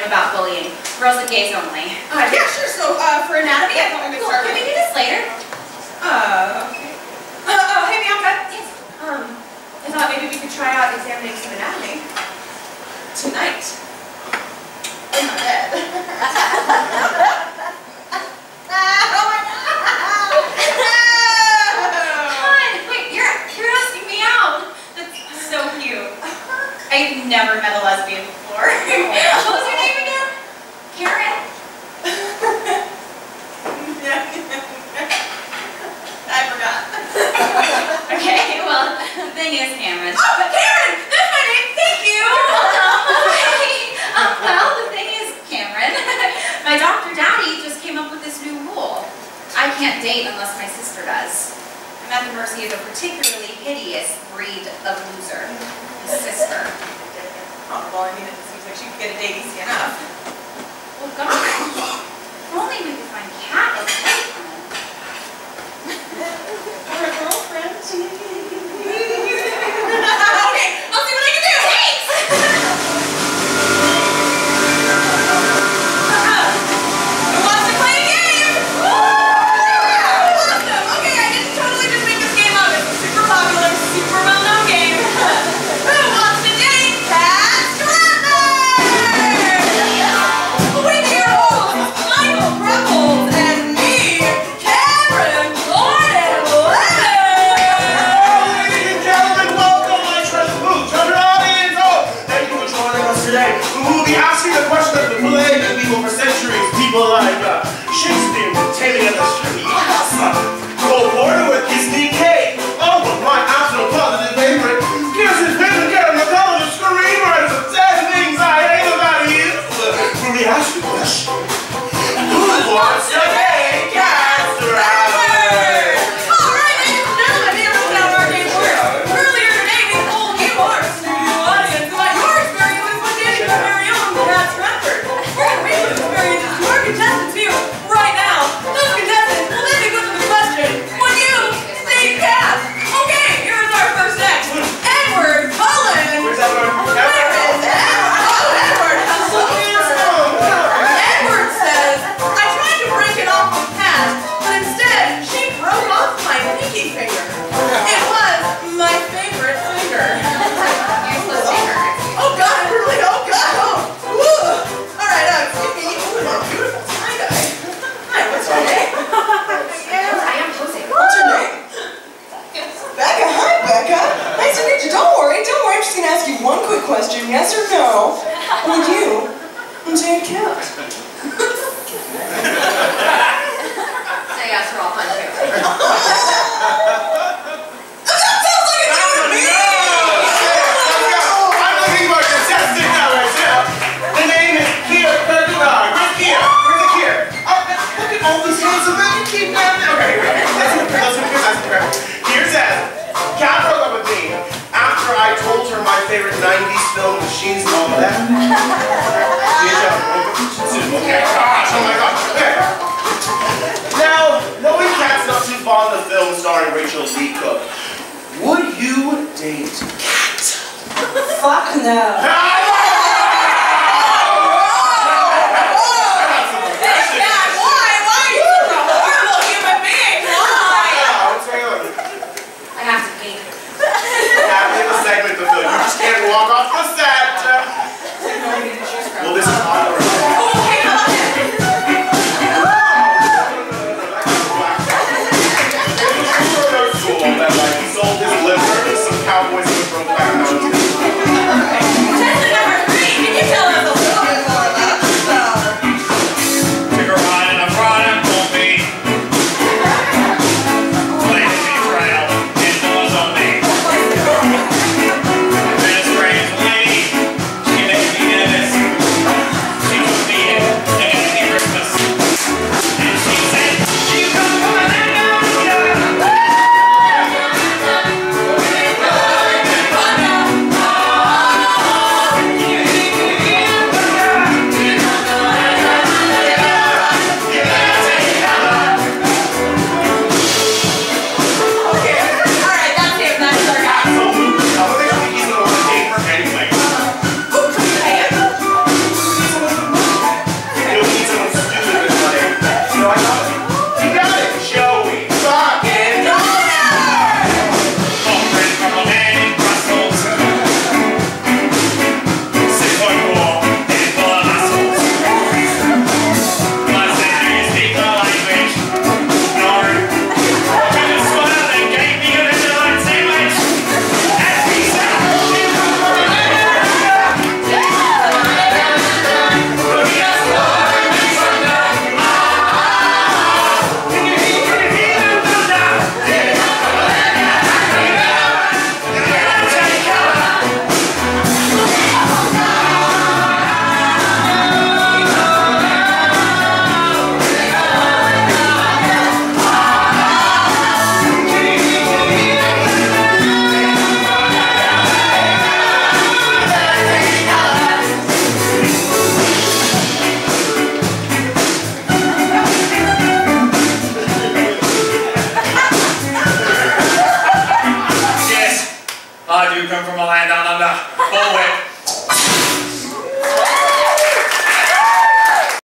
him about bullying. Girls and gays only. Uh, yeah, sure. So uh, for anatomy, yeah, I thought we could start. Can we do this later? Uh, okay. Uh, uh, hey, Bianca. Yes. Um, I thought maybe we could try out examining some anatomy tonight. In my bed. Oh, uh-huh. I've never met a lesbian before. Oh, thing is, Cameron. Oh, Cameron! That's my name! Thank you! um, well, the thing is, Cameron, my doctor daddy just came up with this new rule. I can't date unless my sister does. I'm at the mercy of a particularly hideous breed of loser, his sister. Oh, well, I mean, it seems like she could get a date easy enough. Well, God. If only we could find Kat question, yes or no, would you take it? Okay. Gosh, oh my God. Okay. Now, knowing Kat's not too fond of film starring Rachel Z. Cook, would you date Cat? Fuck no.